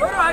ورا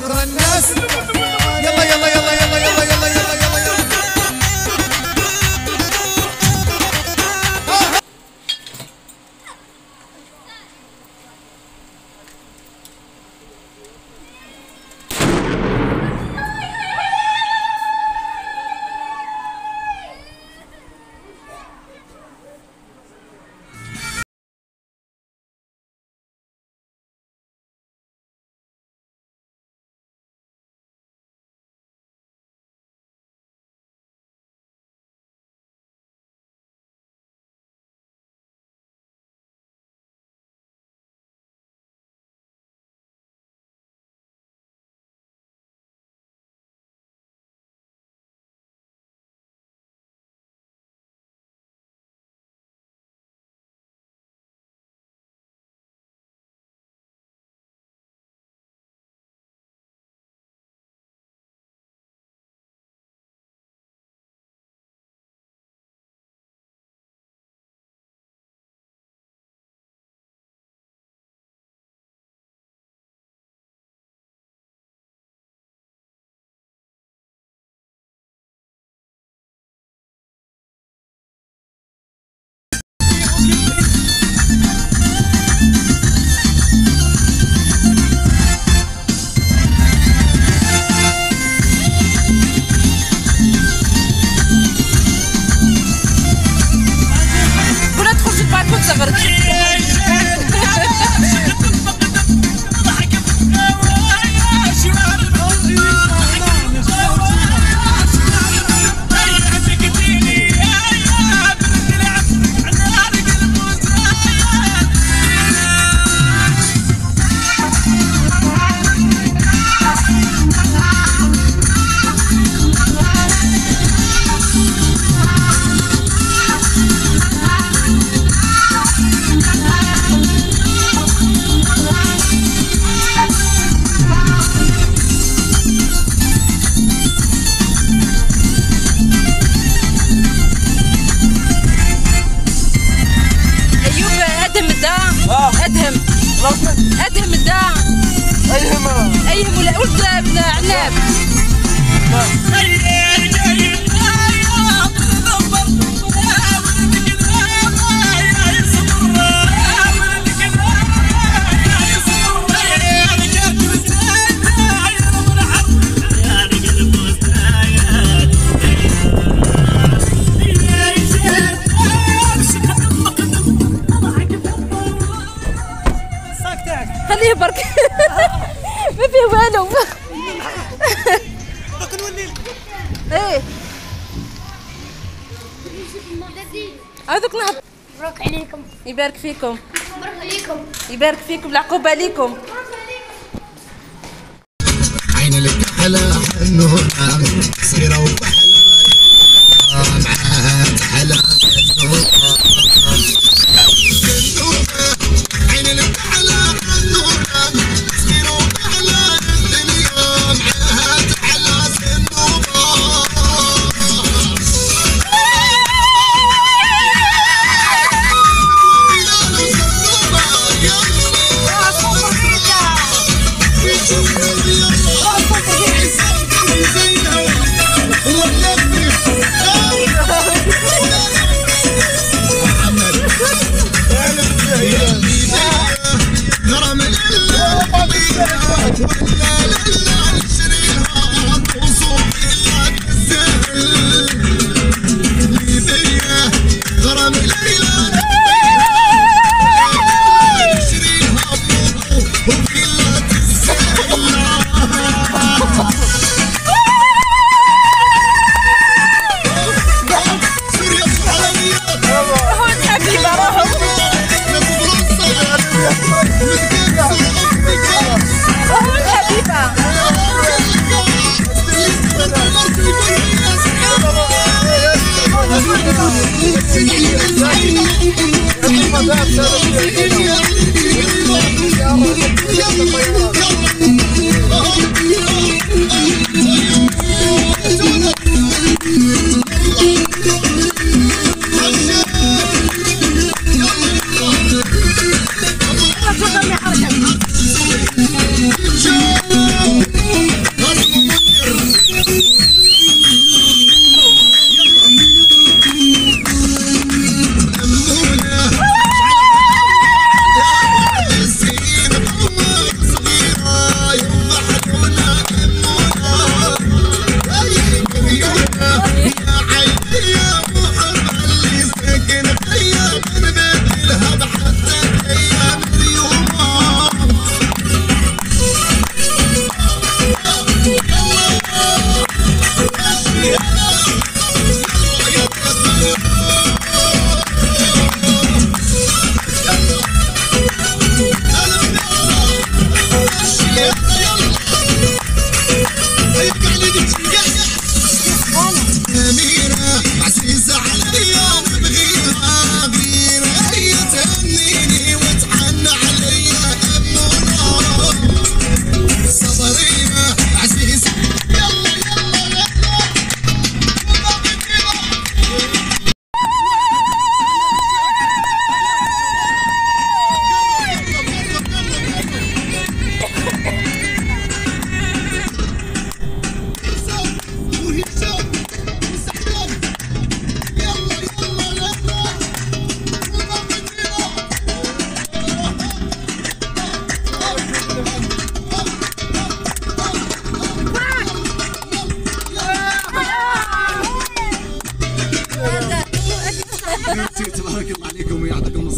شكر الناس يلا يلا يلا يلا يلا, يلا, يلا. ادهم الداع؟ أيهم ايهم ولا ولد عناب إيه. هذوك نهض مبروك عليكم. يبارك فيكم. مبروك عليكم. يبارك فيكم العقوبة عليكم. عين الكحلة حنونة صغيرة وبحلة. معاها Yeah.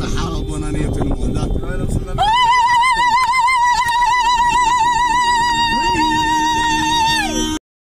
الصحة ربنا نية المعدات